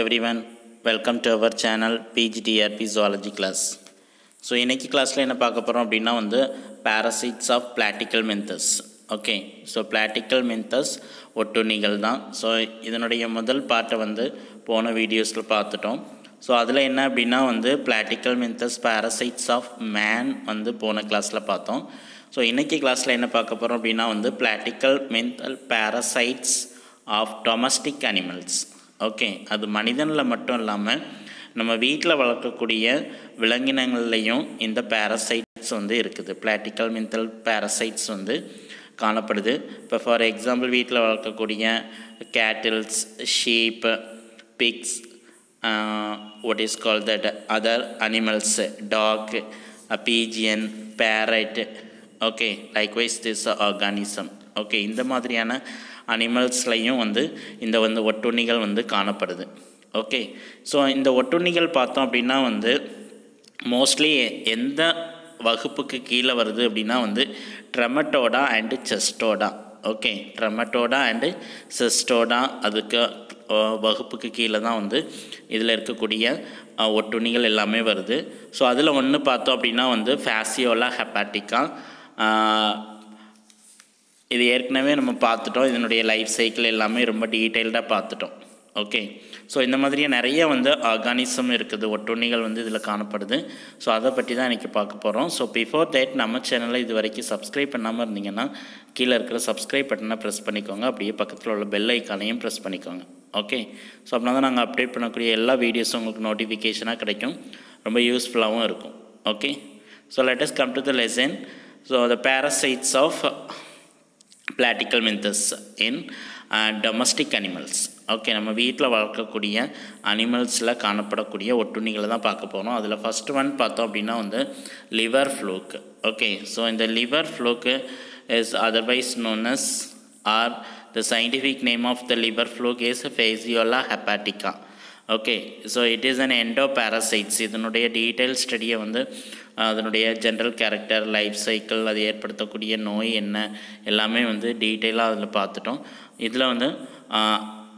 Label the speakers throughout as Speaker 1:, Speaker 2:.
Speaker 1: Everyone welcome to our channel PGTRB zoology class so இன்றைக்கி கிளாஸில் என்ன பார்க்க போகிறோம் அப்படின்னா வந்து parasites of Platyhelminthes okay so Platyhelminthes ஒட்டுண்ணிகள் தான். ஸோ இதனுடைய முதல் பாட்டை வந்து போன வீடியோஸில் பார்த்துட்டோம். ஸோ அதில் என்ன அப்படின்னா வந்து பிளாட்டிக்கல் மென்தஸ் பேரசைட்ஸ் ஆஃப் மேன் வந்து போன கிளாஸில் பார்த்தோம். ஸோ இன்றைக்கி கிளாஸில் என்ன பார்க்க போகிறோம் அப்படின்னா வந்து Platyhelminthes parasites of domestic animals okay அது மனிதனில் மட்டும் இல்லாமல் நம்ம வீட்டில் வளர்க்கக்கூடிய விலங்கினங்கள்லேயும் இந்த பேரசைட்ஸ் வந்து இருக்குது. பிளாட்டிக்கல் மின்தல் பேரசைட்ஸ் வந்து காணப்படுது. இப்போ ஃபார் எக்ஸாம்பிள் வீட்டில் வளர்க்கக்கூடிய cattles sheep pigs what is call that other animals dog pigeon parrot okay likewise this organism okay இந்த மாதிரியான அனிமல்ஸ்லையும் வந்து இந்த வந்து ஒட்டுண்ணிகள் வந்து காணப்படுது. ஓகே ஸோ இந்த ஒட்டுண்ணிகள் பார்த்தோம் அப்படின்னா வந்து மோஸ்ட்லி எந்த வகுப்புக்கு கீழே வருது அப்படின்னா வந்து Trematoda and Cestoda okay Trematoda and Cestoda அதுக்கு வகுப்புக்கு கீழே தான் வந்து இதில் இருக்கக்கூடிய ஒட்டுணிகள் ஒட்டுண்ணிகள் எல்லாமே வருது. ஸோ அதில் ஒன்று பார்த்தோம் அப்படின்னா வந்து ஃபேசியோலா ஹெப்பாட்டிக்கா இது ஏற்கனவே நம்ம பார்த்துட்டோம். இதனுடைய லைஃப் சைக்கிள் எல்லாமே ரொம்ப டீட்டெயில்டாக பார்த்துட்டோம். ஓகே ஸோ இந்த மாதிரியே நிறைய வந்து ஆர்கானிசம் இருக்குது. ஒட்டுண்ணிகள் வந்து இதில் காணப்படுது. ஸோ அதை பற்றி தான் இன்றைக்கி பார்க்க போகிறோம் ஸோ பிஃபோர் தேட் நம்ம சேனலை இது வரைக்கும் சப்ஸ்கிரைப் பண்ணாமல் இருந்தீங்கன்னா கீழே இருக்கிற சப்ஸ்கிரைப் பட்டனை ப்ரெஸ் பண்ணிக்கோங்க. அப்படியே பக்கத்தில் உள்ள பெல் ஐக்கானையும் ப்ரெஸ் பண்ணிக்கோங்க. ஓகே ஸோ அப்படின்னா தான் நாங்கள் அப்டேட் பண்ணக்கூடிய எல்லா வீடியோஸும் உங்களுக்கு நோட்டிஃபிகேஷனாக கிடைக்கும். ரொம்ப யூஸ்ஃபுல்லாகவும் இருக்கும். Okay so let come to the lesson so the parasites of Platyhelminthes in domestic animals okay நம்ம வீட்டில் வளர்க்கக்கூடிய அனிமல்ஸில் காணப்படக்கூடிய ஒட்டுண்ணிகளை தான் பார்க்க போகிறோம் அதில் ஃபஸ்ட் ஒன் பார்த்தோம் அப்படின்னா வந்து லிவர் ஃப்ளோக்கு ஓகே ஸோ இந்த liver fluke is otherwise known as or the scientific name of the liver fluke is Fasciola hepatica okay so it is an endoparasites இதனுடைய டீட்டெயில் ஸ்டடியை வந்து அதனுடைய ஜென்ரல் கேரக்டர் லைஃப் சைக்கிள் அது ஏற்படுத்தக்கூடிய நோய் என்ன எல்லாமே வந்து டீட்டெயிலாக அதில் பார்த்துட்டோம். இதில் வந்து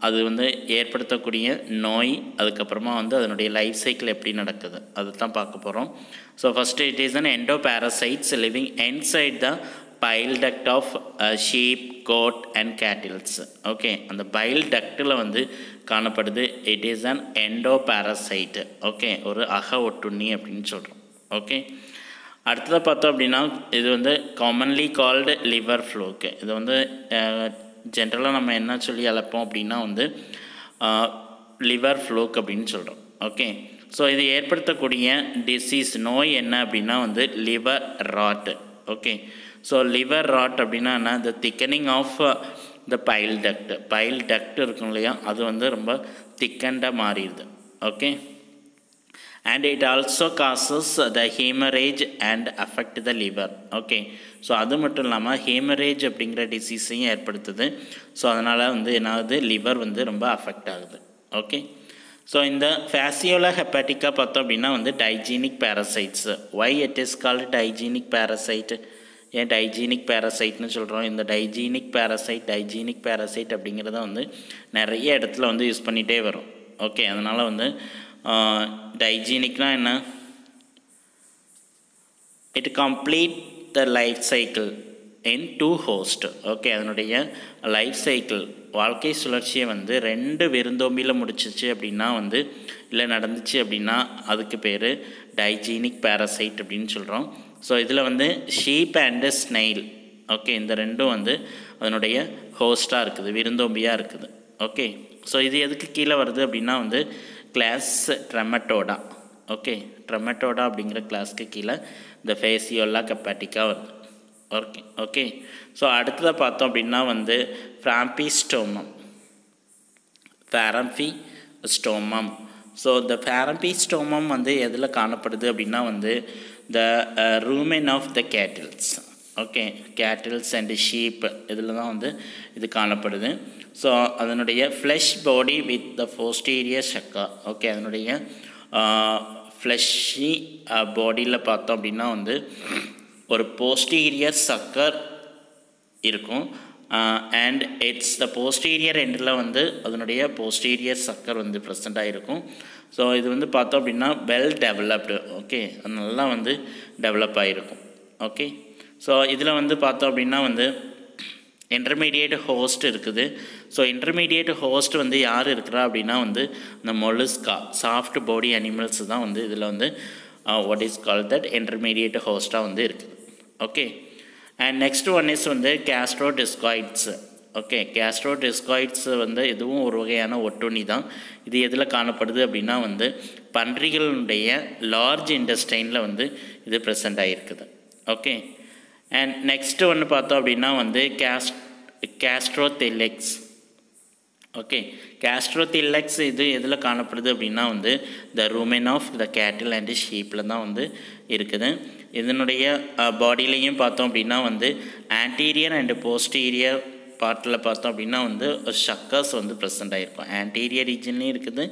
Speaker 1: அது வந்து ஏற்படுத்தக்கூடிய நோய் அதுக்கப்புறமா வந்து அதனுடைய லைஃப் சைக்கிள் எப்படி நடக்குது அதை தான் பார்க்க போகிறோம் so first it is an endo parasites living inside the bile duct of sheep goat and cattles okay அந்த பைல் டக்டில் வந்து காணப்படுது it is an endo parasite okay ஒரு அக ஒட்டுண்ணி அப்படின்னு சொல்கிறோம் ஓகே அடுத்ததாக பார்த்தோம் அப்படின்னா இது வந்து காமன்லி கால்டு லிவர் ஃப்ளூக்கு இது வந்து ஜென்ரலாக நம்ம என்ன சொல்லி அழைப்போம் அப்படின்னா வந்து லிவர் ஃப்ளூக் அப்படின்னு சொல்கிறோம் ஓகே ஸோ இது ஏற்படுத்தக்கூடிய டிசீஸ் நோய் என்ன அப்படின்னா வந்து liver rot okay so liver rot அப்படின்னா என்ன? The thickening of the bile duct bile duct இருக்கும் இல்லையா? அது வந்து ரொம்ப திக்கண்டாக மாறிடுது. Okay and it also causes the haemorrhage and affect the liver okay so அது மட்டும் இல்லாமல் ஹீமரேஜ் அப்படிங்கிற டிசீஸையும் ஏற்படுத்துது. ஸோ அதனால் வந்து என்னாகுது? லிவர் வந்து ரொம்ப அஃபெக்ட் ஆகுது. ஓகே ஸோ இந்த ஃபேசியோலா ஹெப்பாட்டிக்காக பார்த்தோம் அப்படின்னா வந்து digenic parasites why it is called digenic parasite ஏன் டைஜீனிக் பேரசைட்னு சொல்கிறோம் இந்த டைஜீனிக் பேரசைட் டைஜீனிக் பேரசைட் அப்படிங்கிறத வந்து நிறைய இடத்துல வந்து யூஸ் பண்ணிகிட்டே வரும். ஓகே அதனால் வந்து டைஜீனிக்னால் என்ன? It complete the life cycle in two host okay அதனுடைய லைஃப் சைக்கிள் வாழ்க்கை சுழற்சியை வந்து ரெண்டு விருந்தோம்பியில் முடிச்சிச்சு அப்படின்னா வந்து இல்லை நடந்துச்சு அப்படின்னா அதுக்கு பேர் டைஜீனிக் பேரசைட் அப்படின்னு சொல்கிறோம் ஸோ இதில் வந்து ஷீப் அண்டு ஸ்னெயில் ஓகே இந்த ரெண்டும் வந்து அதனுடைய ஹோஸ்ட்டாக இருக்குது விருந்தோம்பியாக இருக்குது. ஓகே ஸோ இது எதுக்கு கீழே வருது அப்படின்னா வந்து கிளாஸ் ட்ரெமட்டோடா ஓகே ட்ரெமட்டோடா அப்படிங்கிற கிளாஸ்க்கு கீழே இந்த ஃபேசியோலா கப்பாட்டிக்காக வருது. ஓகே ஓகே ஸோ அடுத்ததாக பார்த்தோம் அப்படின்னா வந்து ஃப்ராம்பிஸ்டோமம் ஃபேரம்பி ஸ்டோமம் ஸோ இந்த ஃபேரம்பி ஸ்டோமம் வந்து எதில் காணப்படுது அப்படின்னா வந்து the uh, rumen of the cattles okay cattles and sheep இதில் தான் வந்து இது காணப்படுது. ஸோ அதனுடைய flesh body with the posterior sucker okay அதனுடைய uh, ஃப்ளஷி பாடியில் uh, பார்த்தோம் அப்படின்னா வந்து ஒரு போஸ்டீரியர் சக்கர் இருக்கும். அண்ட் இட்ஸ் த போஸ்டீரியர் எண்டில் வந்து அதனுடைய போஸ்டீரியர் சக்கர் வந்து ப்ரெசண்ட்டாக இருக்கும். ஸோ இது வந்து பார்த்தோம் அப்படின்னா வெல் டெவலப்டு ஓகே நல்லா வந்து டெவலப் ஆகிருக்கும் ஓகே ஸோ இதில் வந்து பார்த்தோம் அப்படின்னா வந்து இன்டர்மீடியேட் ஹோஸ்ட் இருக்குது. ஸோ இன்டர்மீடியேட் ஹோஸ்ட் வந்து யார் இருக்கிறா அப்படின்னா வந்து இந்த மொலுஸ்கா சாஃப்ட் பாடி அனிமல்ஸ் தான் வந்து இதில் வந்து what is call that intermediate ஹோஸ்ட்டாக வந்து இருக்குது okay and next one is வந்து gastro discoids okay gastro discoids வந்து இதுவும் ஒரு வகையான ஒட்டுண்ணி தான். இது எதில் காணப்படுது அப்படின்னா வந்து பன்றிகளுடைய லார்ஜ் இண்டஸ்டைனில் வந்து இது ப்ரெசண்ட் ஆகிருக்குது ஓகே அண்ட் நெக்ஸ்ட்டு ஒன்று பார்த்தோம் அப்படின்னா வந்து கேஸ் கேஸ்ட்ரோதெலெக்ஸ் ஓகே கேஸ்ட்ரோதில்லெக்ஸ் இது எதில் காணப்படுது அப்படின்னா வந்து த ரூமென் ஆஃப் த கேட்டில் அண்டு ஷீப்பில் தான் வந்து இருக்குது. இதனுடைய பாடியிலையும் பார்த்தோம் அப்படின்னா வந்து ஆன்டீரியர் அண்டு போஸ்டீரியர் பார்ட்டில் பார்த்தோம் அப்படின்னா வந்து ஷக்கர்ஸ் வந்து ப்ரெசென்ட் ஆகிருக்கும் ஆன்டீரியர் ரீஜன்லேயும் இருக்குது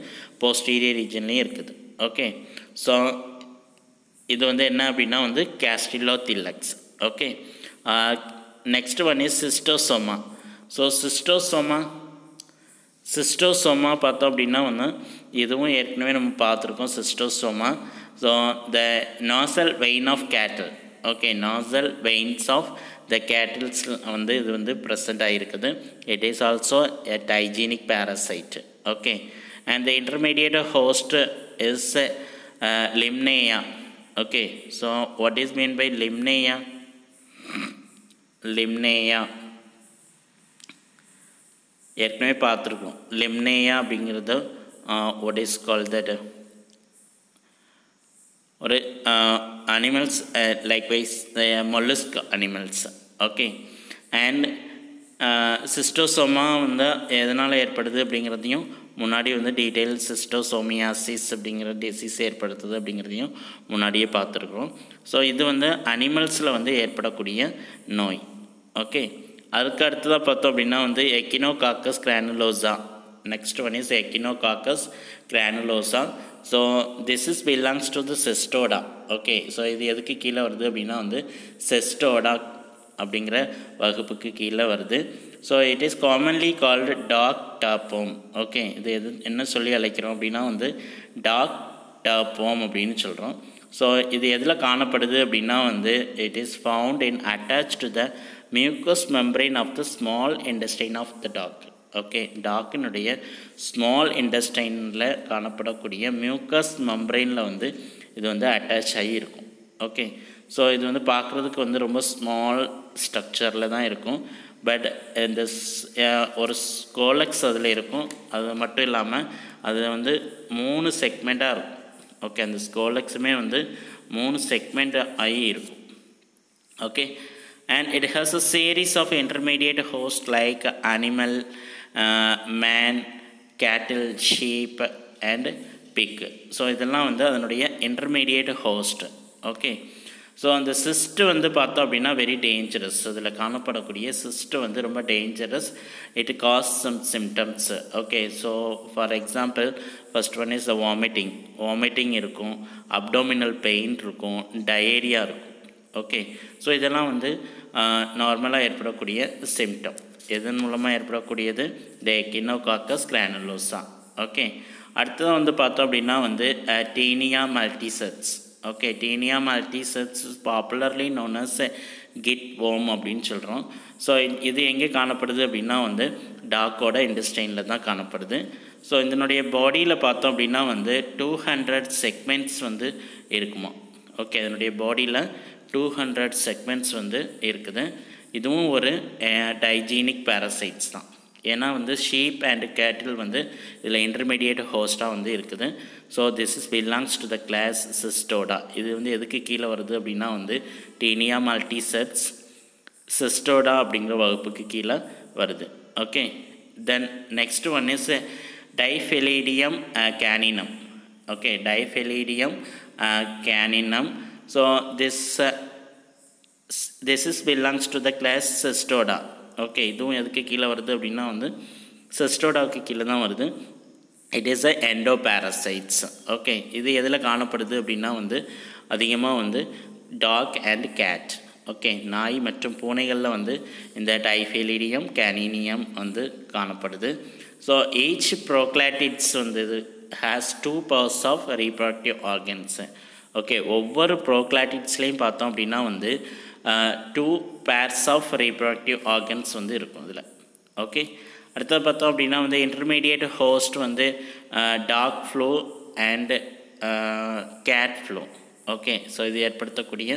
Speaker 1: போஸ்டீரியர் ரீஜன்லேயும் இருக்குது. ஓகே ஸோ இது வந்து என்ன அப்படின்னா வந்து கேஸ்டிலோ தில்லக்ஸ் okay next one is Schistosoma so Schistosoma Schistosoma பார்த்தோம் அப்படின்னா வந்து இதுவும் ஏற்கனவே நம்ம பார்த்துருக்கோம் Schistosoma so the nasal vein of cattle okay nasal veins of the cattles வந்து இது வந்து ப்ரெசண்ட் ஆகிருக்குது it is also a digenic parasite okay and the intermediate host is Limnaea okay so what is mean by Limnaea Limnaea ஏற்கனவே பார்த்துருக்கோம். Limnaea அப்படிங்கிறது what is call that ஒரு animals likewise mollusc animals okay and Schistosoma வந்து எதனால் ஏற்படுது அப்படிங்கிறதையும் முன்னாடி வந்து டீட்டெயில் சிஸ்டோசோமியாசிஸ் அப்படிங்கிற டிசீஸ் ஏற்படுத்துது அப்படிங்கிறதையும் முன்னாடியே பார்த்துருக்குறோம். ஸோ இது வந்து அனிமல்ஸில் வந்து ஏற்படக்கூடிய நோய் ஓகே அதுக்கு அடுத்ததாக பார்த்தோம் அப்படின்னா வந்து Echinococcus granulosus next one is Echinococcus granulosus so this is belongs to the Cestoda okay so இது எதுக்கு கீழே வருது அப்படின்னா வந்து செஸ்டோடா அப்படிங்கிற வகுப்புக்கு கீழே வருது. So it is commonly called dog tapeworm okay இது எது என்ன சொல்லி அழைக்கிறோம் அப்படின்னா வந்து டாக் டாப்போம் அப்படின்னு சொல்கிறோம் ஸோ இது எதில் காணப்படுது அப்படின்னா வந்து it is found in attach to the mucus membrane of the small intestine of the dog okay டாக்கினுடைய small இண்டஸ்டைனில் காணப்படக்கூடிய மியூக்கஸ் மெம்பரைனில் வந்து இது வந்து அட்டாச் ஆகி இருக்கும் ஓகே ஸோ இது வந்து பார்க்குறதுக்கு வந்து ரொம்ப ஸ்மால் ஸ்ட்ரக்சரில் தான் இருக்கும். பட் இந்த ஒரு ஸ்கோலக்ஸ் அதில் இருக்கும். அது மட்டும் இல்லாமல் அது வந்து மூணு செக்மெண்ட்டாக இருக்கும். ஓகே அந்த ஸ்கோலக்ஸுமே வந்து மூணு செக்மெண்ட் ஆகி இருக்கும். Okay and it has a series of intermediate hosts like animal, man cattle sheep and pig so இதெல்லாம் வந்து அதனுடைய இன்டர்மீடியேட் ஹோஸ்ட் ஓகே ஸோ அந்த சிஸ்ட்டு வந்து பார்த்தோம் அப்படின்னா வெரி டேஞ்சரஸ் அதில் காணப்படக்கூடிய சிஸ்ட்டு வந்து ரொம்ப dangerous it cause some symptoms okay so for example first one is the vomiting vomiting இருக்கும். அப்டோமினல் பெயின் இருக்கும். டயேரியா இருக்கும். ஓகே ஸோ இதெல்லாம் வந்து நார்மலாக ஏற்படக்கூடிய சிம்டம் எதன் மூலமாக ஏற்படக்கூடியது? த கினோகாக்கஸ் தான் ஓகே அடுத்ததாக வந்து பார்த்தோம் அப்படின்னா வந்து Taenia multiceps okay Taenia multiceps popularly known as gid worm அப்படின்னு சொல்கிறோம் ஸோ இது எங்கே காணப்படுது அப்படின்னா வந்து டாக்கோட இண்டஸ்டைனில் தான் காணப்படுது. ஸோ இதனுடைய பாடியில் பார்த்தோம் அப்படின்னா வந்து டூ ஹண்ட்ரட் செக்மெண்ட்ஸ் வந்து இருக்குமா ஓகே அதனுடைய பாடியில் டூ ஹண்ட்ரட் செக்மெண்ட்ஸ் வந்து இருக்குது. இதுவும் ஒரு டைஜீனிக் பேரசைட்ஸ் தான். ஏன்னா வந்து ஷீப் அண்ட் கேட்டில் வந்து இதில் இன்டர்மீடியேட் ஹோஸ்ட்டாக வந்து இருக்குது. So this is belongs to the class Cestoda இது வந்து எதுக்கு கீழே வருது அப்படின்னா வந்து டீனியா மல்டிசெட்ஸ் சிஸ்டோடா அப்படிங்கிற வகுப்புக்கு கீழே வருது. Okay then next one is Dipylidium caninum okay Dipylidium caninum so this this is belongs to the class Cestoda okay இதுவும் எதுக்கு கீழே வருது அப்படின்னா வந்து செஸ்டோடாவுக்கு கீழே தான் வருது. It is a endo parasites okay இது எதில் காணப்படுது அப்படின்னா வந்து அதிகமாக வந்து டாக் அண்ட் கேட் ஓகே நாய் மற்றும் பூனைகளில் வந்து இந்த டைஃபெலிடியம் கேனினியம் வந்து காணப்படுது. ஸோ ஈச் ப்ரோக்ளாட்டிட்ஸ் வந்து இது has two pairs of reproductive organs okay ஒவ்வொரு ப்ரோக்ளாட்டிட்ஸ்லேயும் பார்த்தோம் அப்படின்னா வந்து two pairs of reproductive organs வந்து இருக்கும் இதில். ஓகே அடுத்தது பார்த்தோம் அப்படின்னா வந்து இன்டர்மீடியட் ஹோஸ்ட் வந்து dog flea and cat flea okay so இது ஏற்படுத்தக்கூடிய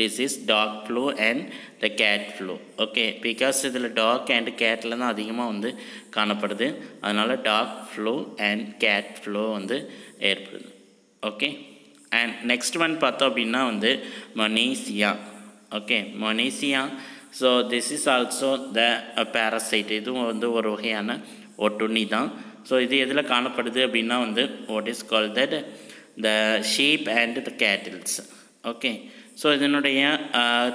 Speaker 1: disease dog flu and the cat flu okay because இதில் டாக் அண்ட் கேட்டில் தான் அதிகமாக வந்து காணப்படுது. அதனால் dog flu and cat flu வந்து ஏற்படுது. ஓகே அண்ட் நெக்ஸ்ட் ஒன் பார்த்தோம் அப்படின்னா வந்து Moniezia okay Moniezia so this is also the parasite இதுவும் வந்து ஒரு வகையான ஒட்டுண்ணி தான். ஸோ இது எதில் காணப்படுது அப்படின்னா வந்து what is call that the sheep and the cattles okay so இதனுடைய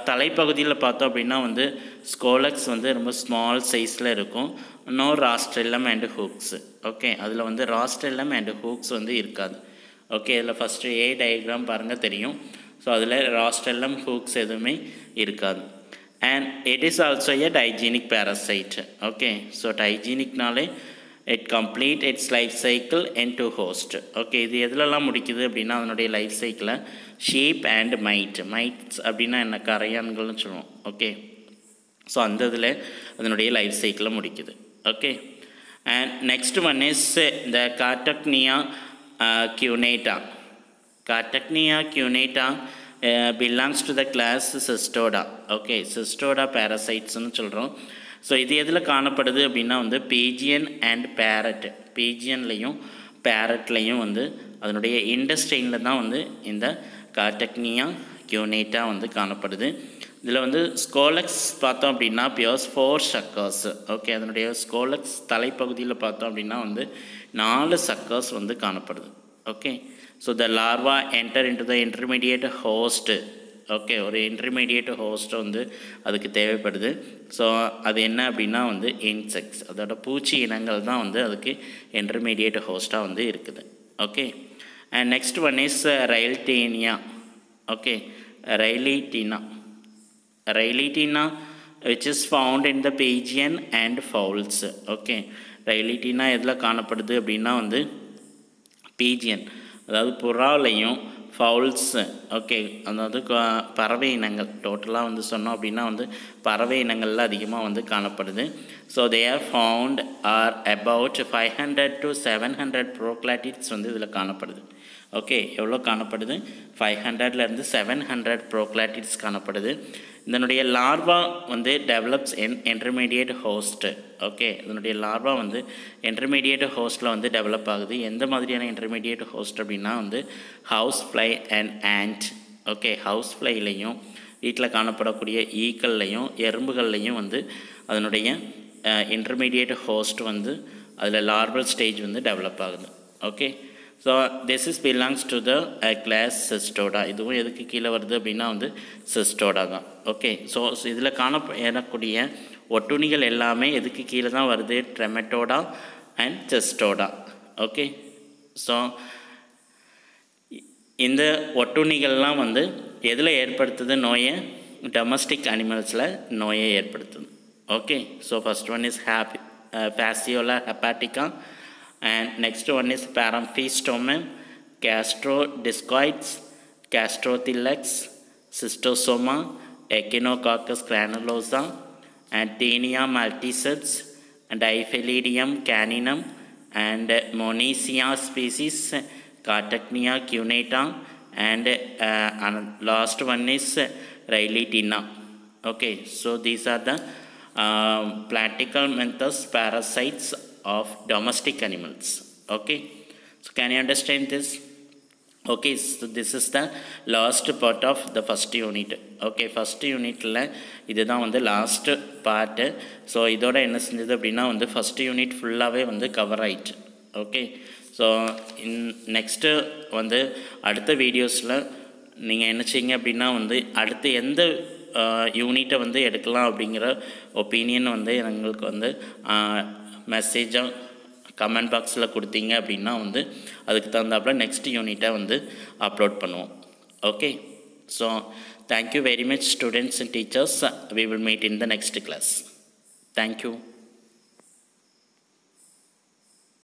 Speaker 1: தலைப்பகுதியில் பார்த்தோம் அப்படின்னா வந்து ஸ்கோலக்ஸ் வந்து ரொம்ப ஸ்மால் சைஸில் இருக்கும். No rostellum and hooks okay அதில் வந்து ராஸ்ட்ரெல்லம் அண்ட் ஹூக்ஸ் வந்து இருக்காது. ஓகே இதில் ஃபஸ்ட்டு ஏ டயக்ராம் பாருங்கள் தெரியும். ஸோ அதில் ராஸ்டெல்லம் ஹூக்ஸ் எதுவுமே இருக்காது. And it is also a digenic parasite okay so டைஜீனிக்னாலே it complete its life cycle in two host okay இது எதுலலாம் முடிக்குது அப்படின்னா அதனுடைய லைஃப் சைக்கிளை ஷீப் அண்ட் மைட் மைட்ஸ் அப்படின்னா என்ன? கரையான்கள்னு சொல்லுவோம். ஓகே ஸோ அந்த இதில் அதனுடைய லைஃப் சைக்கிளை முடிக்குது. Okay and next one is the காட்டக்னியா கியூனேட்டா காட்டக்னியா uh, belongs belongs the the Cystoda. Okay, okay சிஸ்டோடா பேரசைட்ஸ்னு சொல்கிறோம் ஸோ இது எதில் காணப்படுது அப்படின்னா வந்து பீஜியன் அண்ட் பேரட் பீஜியன்லேயும் பேரட்லேயும் வந்து அதனுடைய இண்டஸ்ட்ரெயினில் தான் வந்து இந்த காட்டக்னியா கியூனேட்டா வந்து காணப்படுது. இதில் வந்து ஸ்கோலக்ஸ் பார்த்தோம் அப்படின்னா பியோஸ் ஃபோர் சக்கர்ஸ் ஓகே அதனுடைய ஸ்கோலக்ஸ் தலைப்பகுதியில் பார்த்தோம் அப்படின்னா வந்து நாலு சக்கர்ஸ் வந்து காணப்படுது. Okay so the larva enter into the intermediate host okay ஒரு இன்டர்மீடியேட் ஹோஸ்ட் வந்து அதுக்கு தேவைப்படுது. ஸோ அது என்ன அப்படின்னா வந்து இன்செக்ட்ஸ் அதோட பூச்சி இனங்கள் தான் வந்து அதுக்கு இன்டர்மீடியேட் ஹோஸ்ட்டாக வந்து இருக்குது. Okay and next one is Raillietina okay Raillietina Raillietina which is found in the pigeon and fowls okay Raillietina எதில் காணப்படுது அப்படின்னா வந்து பீஜியன் அதாவது புறாலையும் ஃபவுல்ஸு ஓகே அதாவது பறவை இனங்கள். டோட்டலாக வந்து சொன்னோம் அப்படின்னா வந்து பறவை இனங்களில் அதிகமாக வந்து காணப்படுது. So they are found or about five hundred to seven hundred proglottids வந்து இதில் காணப்படுது. ஓகே எவ்வளோ காணப்படுது? ஃபைவ் ஹண்ட்ரட்லேருந்து செவன் ஹண்ட்ரட் ப்ரோக்ளாட்டிட்ஸ் காணப்படுது. இதனுடைய லார்வா வந்து develops in intermediate host okay இதனுடைய லார்வா வந்து இன்டர்மீடியேட் ஹோஸ்ட்டில் வந்து டெவலப் ஆகுது. எந்த மாதிரியான இன்டர்மீடியேட் ஹோஸ்ட் அப்படின்னா வந்து house fly and ant okay house ஃப்ளைலையும் வீட்டில் காணப்படக்கூடிய ஈக்கள்லையும் எறும்புகள்லையும் வந்து அதனுடைய இன்டர்மீடியேட் ஹோஸ்ட் வந்து அதில் லார்வல் ஸ்டேஜ் வந்து டெவலப் ஆகுது. Okay so this is belongs to the class Cestoda இதுவும் எதுக்கு கீழே வருது அப்படின்னா வந்து சிஸ்டோடா தான். ஓகே ஸோ இதில் காண ஏறக்கூடிய ஒட்டுணிகள் எல்லாமே எதுக்கு கீழே தான் வருது? Trematoda and Cestoda okay so இந்த ஒட்டுணிகள்லாம் வந்து எதில் ஏற்படுத்துது? நோயை டொமஸ்டிக் அனிமல்ஸில் நோயை ஏற்படுத்துது. Okay so first one is happy Fasciola hepatica and next one is paramphistomum, gastrodiscoids, gastrothylex, cystosoma, Echinococcus granulosa, multisets, and Diphyllidium caninum, and Monacia species, Catechnia cunata, and, uh, last one is Rhylitina. Okay, so these are the uh, Platyhelminthes parasites of domestic animals. Okay? So can you understand this? Okay so this is the last part of the first unit. Okay first யூனிட்டில் இதுதான் வந்து last part so இதோட என்ன செஞ்சது அப்படின்னா வந்து first unit ஃபுல்லாகவே வந்து கவர் ஆயிடுச்சு ஓகே ஸோ இன் நெக்ஸ்ட்டு வந்து அடுத்த வீடியோஸில் நீங்கள் என்ன செய்யுங்க அப்படின்னா வந்து அடுத்து எந்த யூனிட்டை வந்து எடுக்கலாம் அப்படிங்கிற ஒப்பீனியன் வந்து எங்களுக்கு வந்து மெசேஜாக கமெண்ட் பாக்ஸில் கொடுத்தீங்க அப்படின்னா வந்து அதுக்கு தகுந்தாப்பில் நெக்ஸ்ட் யூனிட்டை வந்து அப்லோட் பண்ணுவோம். Okay so thank you very much students and teachers we will meet in the next class thank you